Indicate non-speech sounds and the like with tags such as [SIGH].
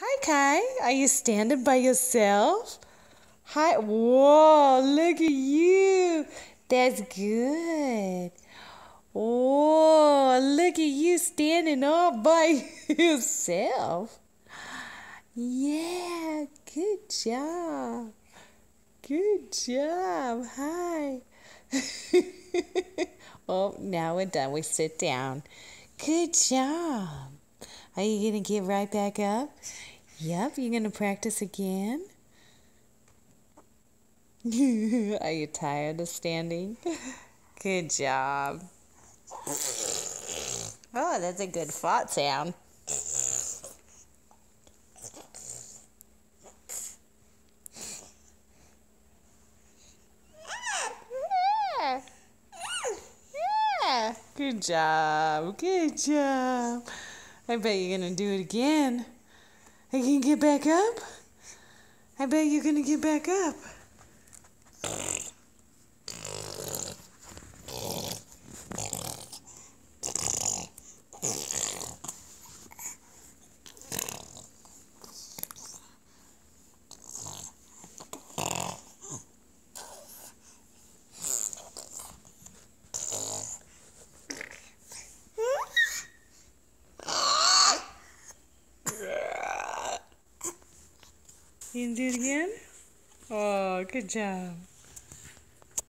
Hi, Kaia. Are you standing by yourself? Hi. Whoa, look at you. That's good. Whoa, look at you standing all by [LAUGHS] yourself. Yeah, good job. Good job. Hi. [LAUGHS] oh, now we're done. We sit down. Good job. Are you going to get right back up? Yep, you're going to practice again. [LAUGHS] Are you tired of standing? [LAUGHS] Good job. Oh, that's a good fart sound. [LAUGHS] Good job. Good job. I bet you're going to do it again. You going get back up? I bet you're going to get back up. You again? Oh, good job.